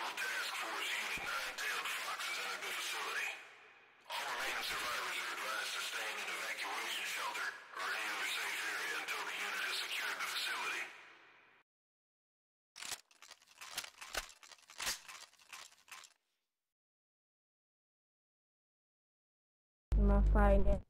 Mobile Task Force Unit 9-tailed fox has entered the facility. All remaining survivors are advised to stay in an evacuation shelter or any other safe area until the unit has secured the facility. No fajnie. No, halo,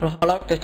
verlagte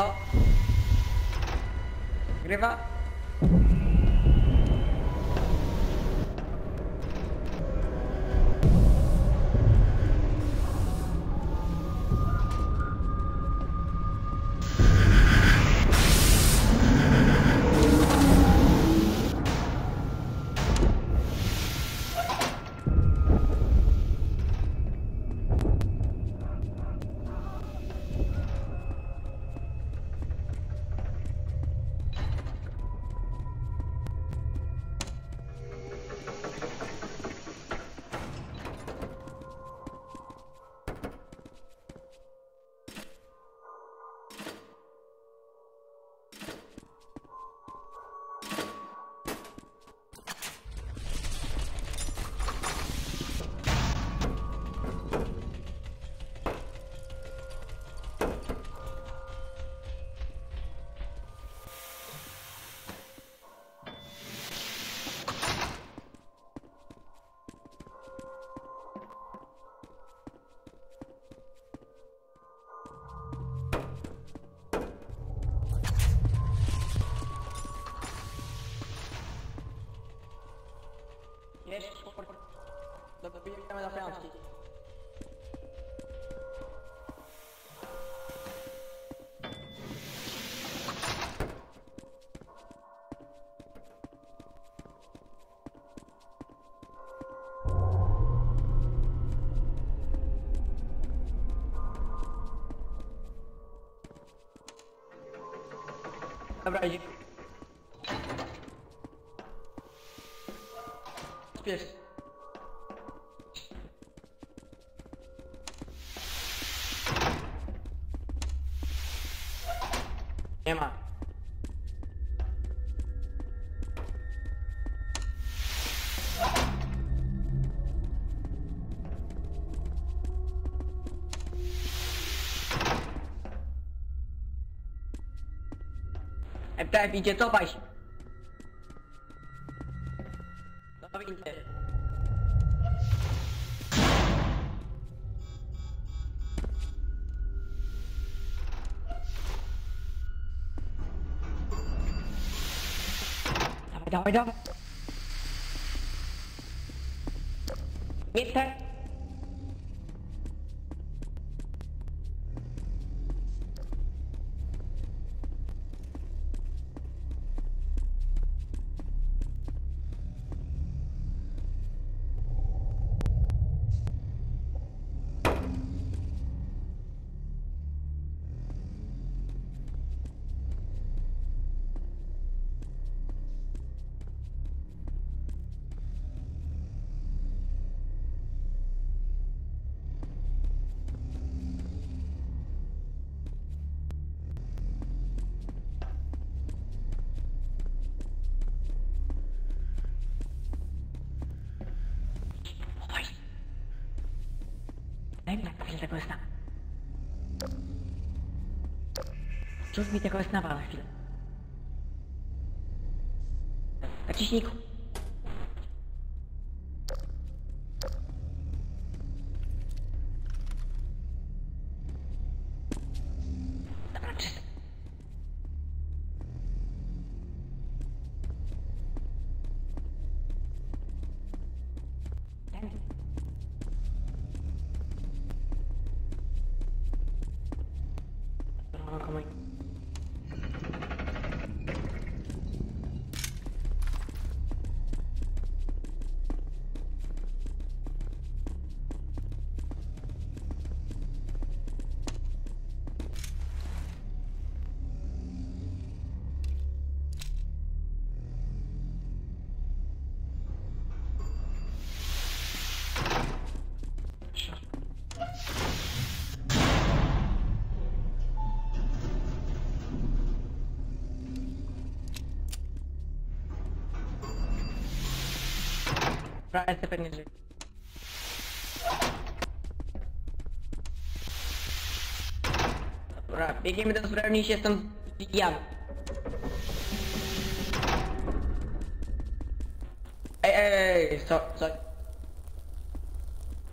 Ciao. Arriva. Образи. Теперь. Нема. FTF idzie, cofaj się. Do windy. Dawaj, dawaj, dawaj. Nie tak. Nevím, jak přijde takový snad. Čus mi takové snavá na chvíli. Tak čišníku. なかなかない。Dobra, jest pewnie żyje. Dobra, biegniemy do zbrojni i się stąd zbijamy. Ej, ej, ej, co, co?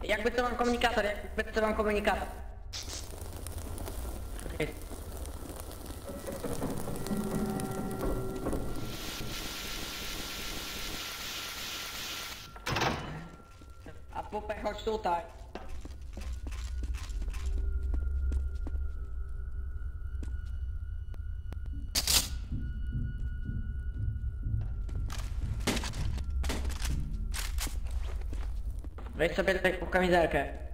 Jakby co mam komunikator, jakby co mam komunikator. Paco tayo. Weź sobie taką kamizelkę.